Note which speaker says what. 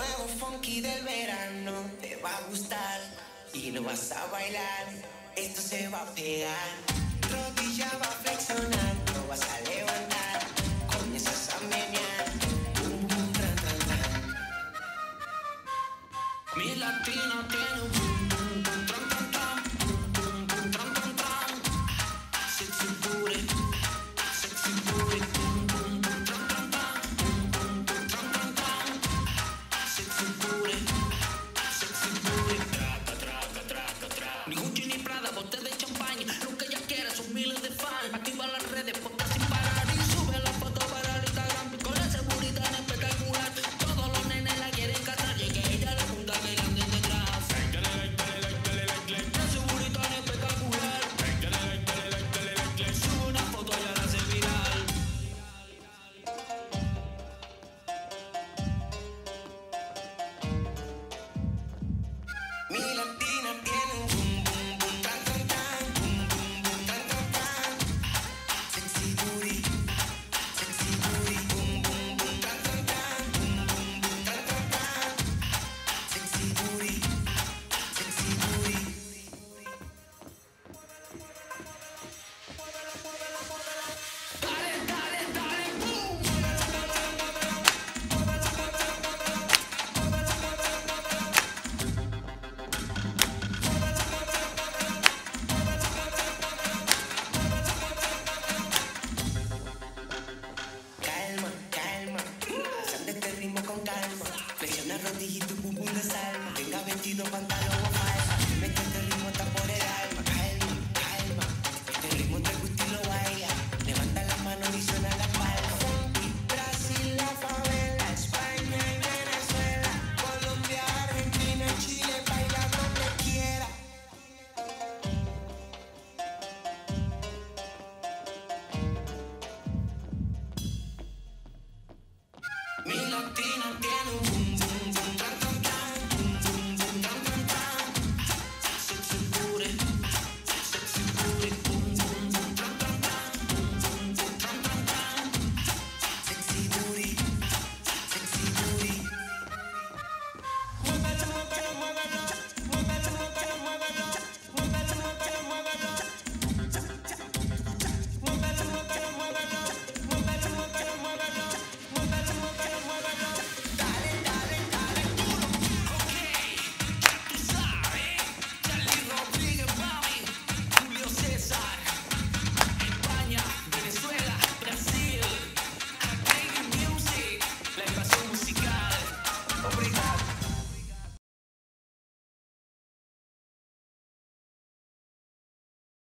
Speaker 1: Juego funky del verano, te va a gustar y lo vas a bailar. Esto se va a pegar, rodilla va a flexionar, lo vas a levantar, comienzas a menear. Bum, bum, ran, tiene un boom, boom, boom, tran, tran, tran, boom. Gucci ni Prada, boté protegido, pum pum de sal. Tenga vestido, pantalón.